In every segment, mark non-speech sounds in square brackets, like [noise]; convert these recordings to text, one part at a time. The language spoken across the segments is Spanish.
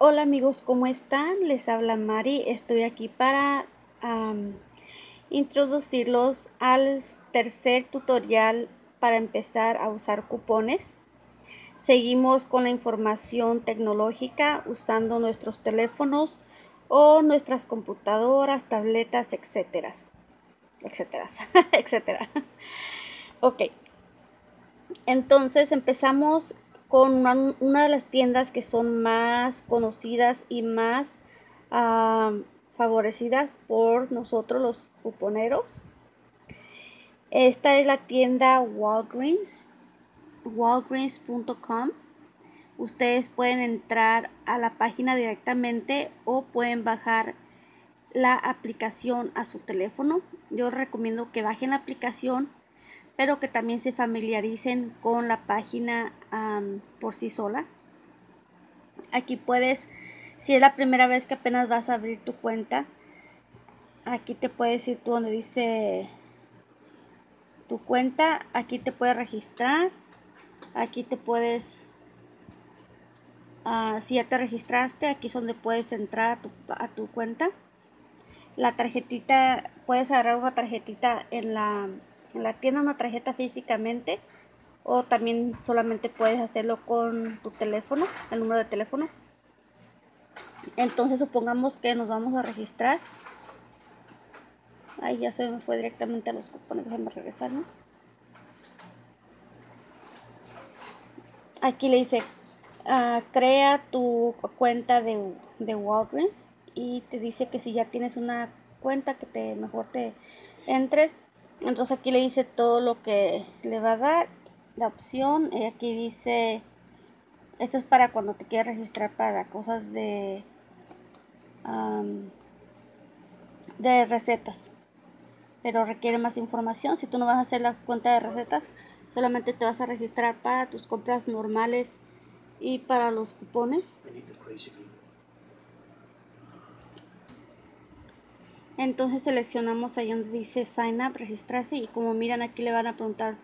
Hola amigos, ¿cómo están? Les habla Mari. Estoy aquí para introducirlos al tercer tutorial para empezar a usar cupones. Seguimos con la información tecnológica usando nuestros teléfonos o nuestras computadoras, tabletas, etcétera. Etcétera. [laughs] etcétera. ok. Entonces empezamos con una, de las tiendas que son más conocidas y más ah, favorecidas por nosotros los cuponeros. Esta es la tienda Walgreens, walgreens.com. Ustedes pueden entrar a la página directamente o pueden bajar la aplicación a su teléfono. Yo recomiendo que bajen la aplicación pero que también se familiaricen con la página por sí sola. Aquí puedes, si es la primera vez que apenas vas a abrir tu cuenta, aquí te puedes ir tú donde dice tu cuenta, aquí te puedes registrar, aquí te puedes, ah, si ya te registraste, aquí es donde puedes entrar a tu, a tu cuenta. La tarjetita, puedes agarrar una tarjetita en la en la tienda una tarjeta físicamente o también solamente puedes hacerlo con tu teléfono, el número de teléfono. Entonces supongamos que nos vamos a registrar. Ahí ya se me fue directamente a los cupones, déjame regresar, Aquí le dice, ah, crea tu cuenta de, de Walgreens y te dice que si ya tienes una cuenta que te mejor te entres entonces aquí le dice todo lo que le va a dar la opción y aquí dice esto es para cuando te quieras registrar para cosas de de recetas pero requiere más información. Si tú no vas a hacer la cuenta de recetas solamente te vas a registrar para tus compras normales y para los cupones. Entonces seleccionamos ahí donde dice Sign Up, registrarse y como miran aquí le van a preguntar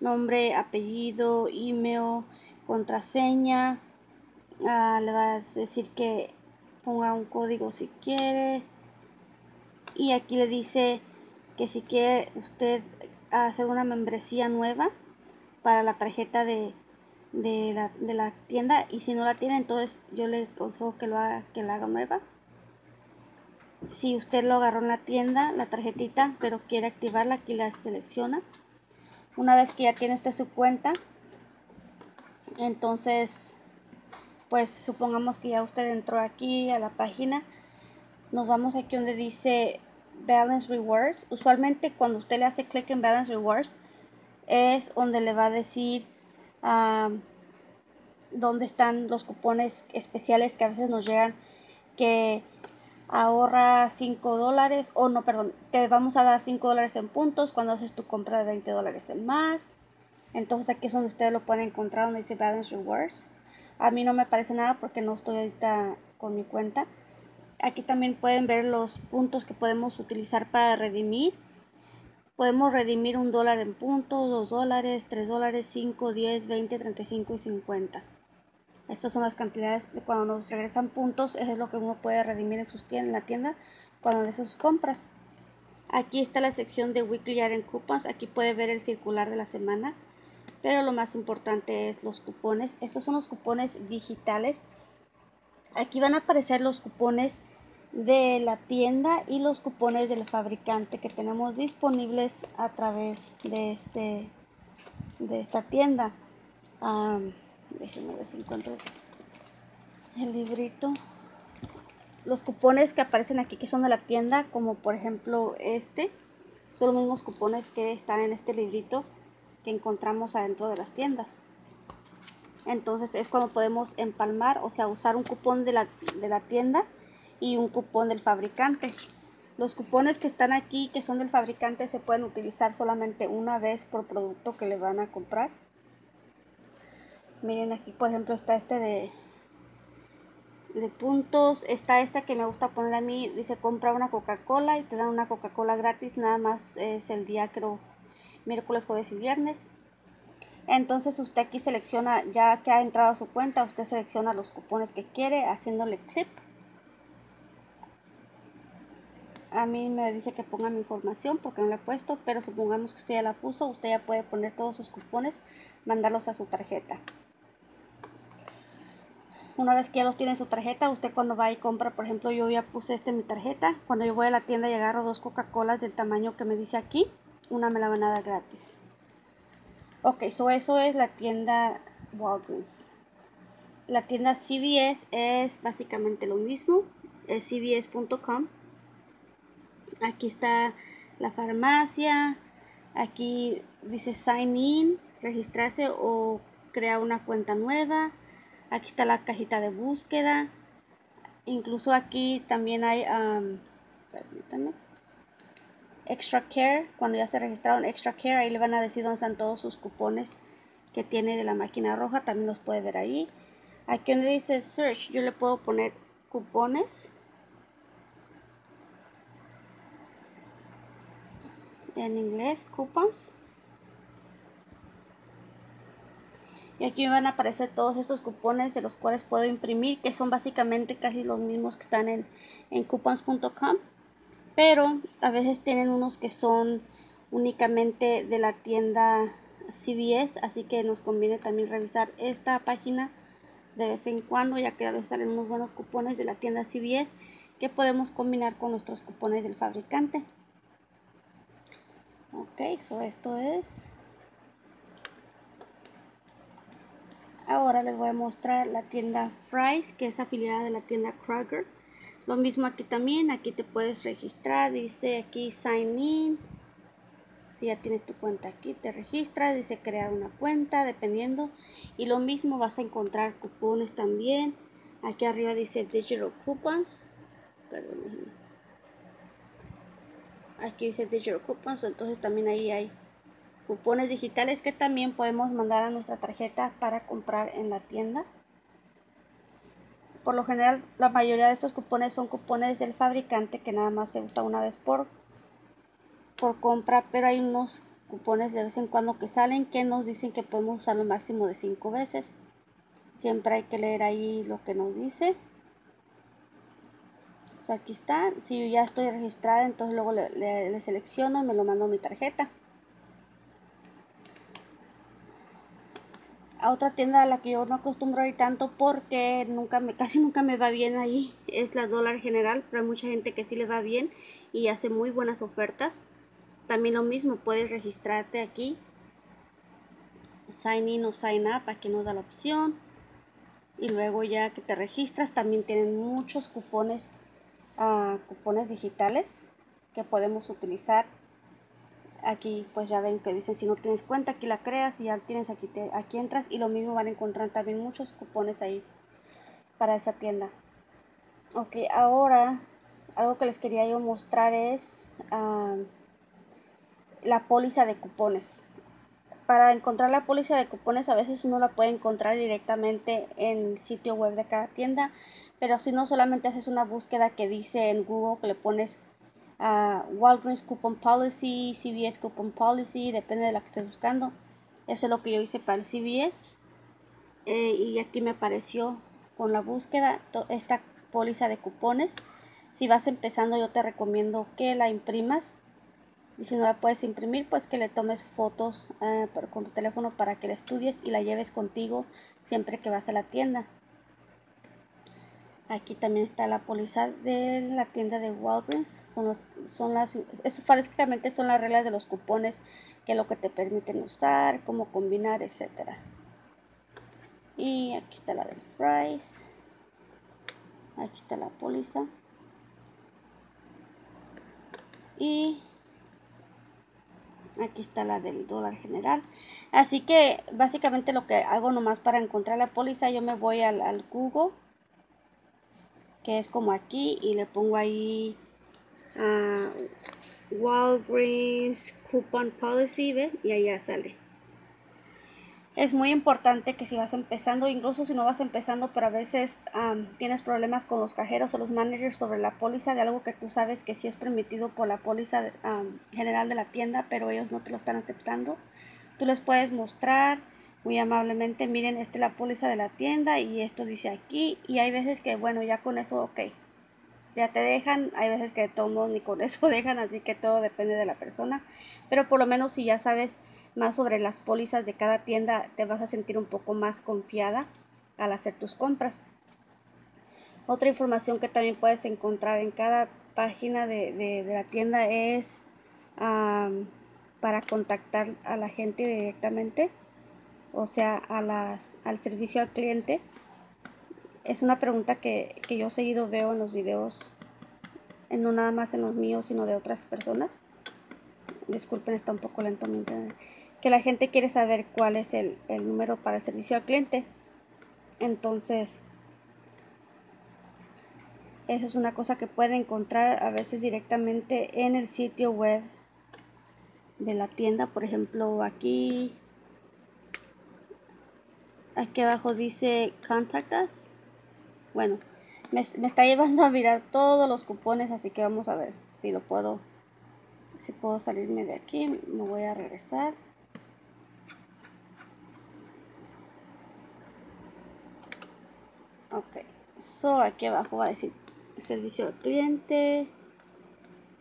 nombre, apellido, email, contraseña. Ah, le va a decir que ponga un código si quiere. Y aquí le dice que si quiere usted hacer una membresía nueva para la tarjeta de, la, de la tienda y si no la tiene entonces yo le aconsejo que lo haga, que la haga nueva si usted lo agarró en la tienda, la tarjetita, pero quiere activarla, aquí la selecciona. Una vez que ya tiene usted su cuenta, entonces, pues supongamos que ya usted entró aquí a la página, nos vamos aquí donde dice Balance Rewards. Usualmente cuando usted le hace clic en Balance Rewards, es donde le va a decir dónde están los cupones especiales que a veces nos llegan que ahorra 5 dólares o no, perdón, te vamos a dar 5 dólares en puntos cuando haces tu compra de 20 dólares en más. Entonces aquí es donde ustedes lo pueden encontrar donde dice Balance Rewards. A mí no me parece nada porque no estoy ahorita con mi cuenta. Aquí también pueden ver los puntos que podemos utilizar para redimir. Podemos redimir un dólar en puntos, 2 dólares, 3 dólares, 5, 10, 20, 35 y 50. Estas son las cantidades de cuando nos regresan puntos, eso es lo que uno puede redimir en, sus tiendas, en la tienda cuando hace sus compras. Aquí está la sección de Weekly Item Coupons, aquí puede ver el circular de la semana, pero lo más importante es los cupones. Estos son los cupones digitales. Aquí van a aparecer los cupones de la tienda y los cupones del fabricante que tenemos disponibles a través de este de esta tienda. Déjenme ver si encuentro el librito. Los cupones que aparecen aquí que son de la tienda, como por ejemplo este, son los mismos cupones que están en este librito que encontramos adentro de las tiendas. Entonces es cuando podemos empalmar, o sea, usar un cupón de la, de la tienda y un cupón del fabricante. Los cupones que están aquí, que son del fabricante, se pueden utilizar solamente una vez por producto que le van a comprar. Miren aquí, por ejemplo, está este de, de puntos. Está esta que me gusta poner a mí. Dice compra una Coca-Cola y te dan una Coca-Cola gratis. Nada más es el día, creo, miércoles, jueves y viernes. Entonces usted aquí selecciona, ya que ha entrado a su cuenta, usted selecciona los cupones que quiere haciéndole clip. A mí me dice que ponga mi información porque no la he puesto, pero supongamos que usted ya la puso, usted ya puede poner todos sus cupones, mandarlos a su tarjeta. Una vez que ya los tiene en su tarjeta, usted cuando va y compra, por ejemplo, yo ya puse este en mi tarjeta. Cuando yo voy a la tienda y agarro dos Coca-Colas del tamaño que me dice aquí, una me la van a dar gratis. Ok, so eso es la tienda Walgreens. La tienda CVS es básicamente lo mismo, es cvs.com. Aquí está la farmacia, aquí dice sign in, registrarse o crear una cuenta nueva. Aquí está la cajita de búsqueda. Incluso aquí también hay, permítanme Extra Care, cuando ya se registraron Extra Care, ahí le van a decir dónde están todos sus cupones que tiene de la máquina roja, también los puede ver ahí. Aquí donde dice Search, yo le puedo poner cupones. En inglés, coupons. Y aquí me van a aparecer todos estos cupones de los cuales puedo imprimir, que son básicamente casi los mismos que están en, en coupons.com pero a veces tienen unos que son únicamente de la tienda CVS, así que nos conviene también revisar esta página de vez en cuando, ya que a veces salen unos buenos cupones de la tienda CVS que podemos combinar con nuestros cupones del fabricante. Ok, so esto es. Ahora les voy a mostrar la tienda Fry's, que es afiliada de la tienda Kroger. Lo mismo aquí también, aquí te puedes registrar, dice aquí sign in. Si ya tienes tu cuenta aquí, te registras, dice crear una cuenta, dependiendo. Y lo mismo vas a encontrar cupones también. Aquí arriba dice digital coupons. Aquí dice digital coupons, entonces también ahí hay cupones digitales que también podemos mandar a nuestra tarjeta para comprar en la tienda. Por lo general, la mayoría de estos cupones son cupones del fabricante que nada más se usa una vez por, por compra, pero hay unos cupones de vez en cuando que salen que nos dicen que podemos usar lo máximo de 5 veces. Siempre hay que leer ahí lo que nos dice. aquí está. Si yo ya estoy registrada, entonces luego le, le selecciono y me lo mando a mi tarjeta. A otra tienda a la que yo no acostumbro ir tanto porque nunca me, [laughs] casi nunca me va bien ahí. Es la Dólar General, pero hay mucha gente que sí le va bien y hace muy buenas ofertas. También lo mismo, puedes registrarte aquí. Sign in o sign up, aquí nos da la opción. Y luego ya que te registras, también tienen muchos cupones, uh, cupones digitales que podemos utilizar aquí pues ya ven que dice si no tienes cuenta aquí la creas y ya tienes aquí te, aquí entras. Y lo mismo van a encontrar también muchos cupones ahí para esa tienda. Ok ahora algo que les quería yo mostrar es la póliza de cupones. Para encontrar la póliza de cupones a veces uno la puede encontrar directamente en el sitio web de cada tienda pero si no solamente haces una búsqueda que dice en Google que le pones uh, Walgreens Coupon Policy, CVS Coupon Policy, depende de la que estés buscando. Eso es lo que yo hice para el CVS. Eh, y aquí me apareció con la búsqueda esta póliza de cupones. Si vas empezando yo te recomiendo que la imprimas. Y si no la puedes imprimir, pues que le tomes fotos uh, con tu teléfono para que la estudies y la lleves contigo siempre que vas a la tienda. Aquí también está la póliza de la tienda de Walgreens. Son, son las, eso básicamente son las reglas de los cupones, que es lo que te permiten usar, cómo combinar, etcétera. Y aquí está la del Fries. Aquí está la póliza. Y aquí está la del dólar general. Así que básicamente lo que hago nomás para encontrar la póliza, yo me voy al, al Google que es como aquí y le pongo ahí uh, Walgreens Coupon Policy. Y ahí ya sale. Es muy importante que si vas empezando, incluso si no vas empezando, pero a veces tienes problemas con los cajeros o los managers sobre la póliza de algo que tú sabes que sí es permitido por la póliza general de la tienda, pero ellos no te lo están aceptando. Tú les puedes mostrar muy amablemente, miren, esta es la póliza de la tienda y esto dice aquí. Y hay veces que, bueno, ya con eso, ok, ya te dejan. Hay veces que tomo ni con [laughs] eso dejan, así que todo depende de la persona. Pero por lo menos si ya sabes más sobre las pólizas de cada tienda, te vas a sentir un poco más confiada al hacer tus compras. Otra información que también puedes encontrar en cada página de, la tienda es para contactar a la gente directamente, o sea, a las, al servicio al cliente. Es una pregunta que, que yo seguido veo en los videos, no nada más en los míos, sino de otras personas. Disculpen, está un poco lento mi internet. Que la gente quiere saber cuál es el, el número para el servicio al cliente. Entonces, eso es una cosa que pueden encontrar a veces directamente en el sitio web de la tienda. Por ejemplo, aquí, aquí abajo dice Contact Us. Bueno, me, está llevando a mirar todos los cupones, así que vamos a ver si lo puedo, si puedo salirme de aquí. Me voy a regresar. Ok, so aquí abajo va a decir servicio al cliente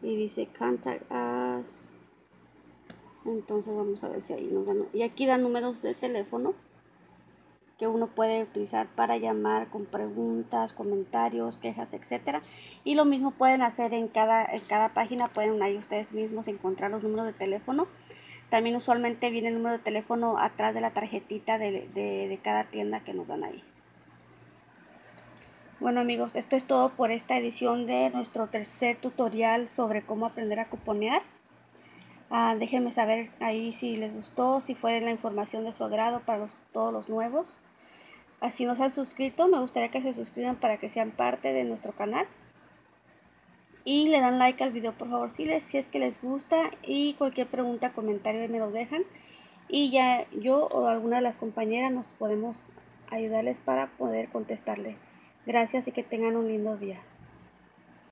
y dice contact us entonces vamos a ver si ahí nos dan y aquí dan números de teléfono que uno puede utilizar para llamar con preguntas, comentarios, quejas, etcétera. Y lo mismo pueden hacer en cada, en cada página, pueden ahí ustedes mismos encontrar los números de teléfono. También usualmente viene el número de teléfono atrás de la tarjetita de, de, cada tienda que nos dan ahí. Bueno amigos, esto es todo por esta edición de nuestro tercer tutorial sobre cómo aprender a cuponear. Ah, déjenme saber ahí si les gustó, si fue la información de su agrado para todos los nuevos. Así no se han suscrito, me gustaría que se suscriban para que sean parte de nuestro canal. Y le dan like al video por favor si, les, si es que les gusta y cualquier pregunta, comentario me los dejan. Y ya yo o alguna de las compañeras nos podemos ayudarles para poder contestarle. Gracias y que tengan un lindo día.